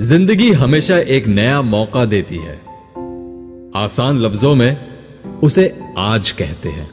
ज़िंदगी हमेशा एक नया मौका देती है। आसान लफ्जों में उसे आज कहते हैं।